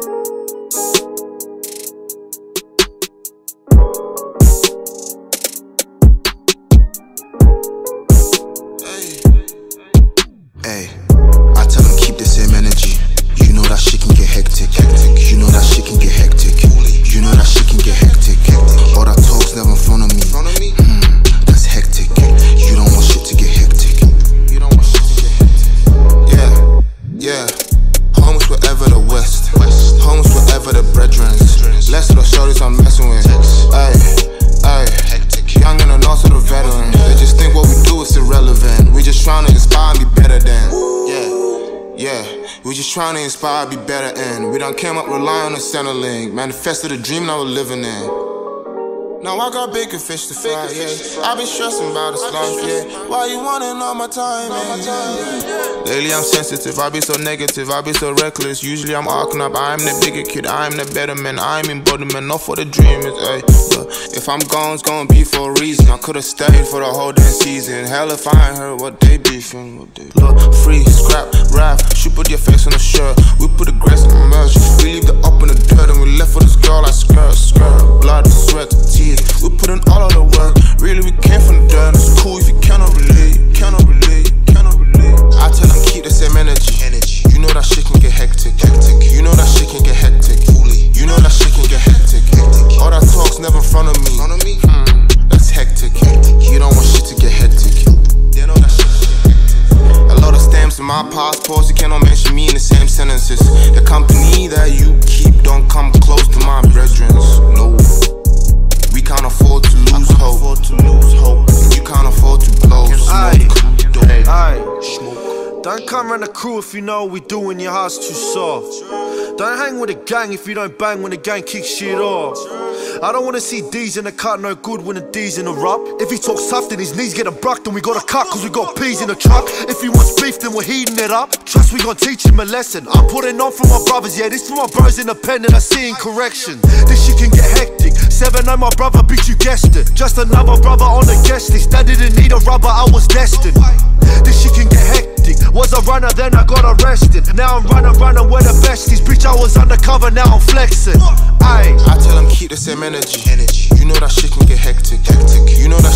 Hey, inspire be better than. Yeah, yeah. We just trying to inspire, be better and We done came up relying on the Centrelink. Manifested a dream now we're living in. Now I got bigger fish to fry, yeah. I been stressing about this life, yeah. Why you wanting all my time, yeah. Lately I'm sensitive, I be so negative, I be so reckless. Usually I'm arcing up, I'm the bigger kid, I'm the better man, I'm embodiment, not for the dreamers, ayy. But if I'm gone, it's gonna be for a reason. I could've stayed for the whole damn season. Hell if I ain't heard what they beefing, what they Look, free, Scrap, Raph, shoot put your face on the shirt. We put the grass in the merch, we leave the up in the dirt, and we left for this girl like of stamps in my passports, you cannot mention me in the same sentences. The company that you keep don't come close to my brethrens. No. We can't afford to lose hope. Afford to lose hope. You can't afford to blow Aye. smoke. Aye. Don't come round the crew if you know what we do when your heart's too soft. Don't hang with the gang if you don't bang when the gang kicks shit off. I don't wanna see D's in the cut, no good when the D's in the rub. If he talks tough, then his knees get abrupt, then we gotta cut cause we got P's in the truck. If he wants beef, then we're heating it up. Trust we gon' teach him a lesson. I'm putting on for my brothers, yeah, this for my bros independent, I see in correction. This shit can get hectic. Seven, I'm my brother, bitch, you guessed it. Just another brother on the guest list. I didn't need a rubber, I was destined. This shit can get hectic. Was a runner, then I got arrested. Now I'm running, running where the best is. Bitch, I was undercover, now I'm flexing. Aye. I tell them keep the same energy. energy. You know that shit can get hectic. hectic. You know that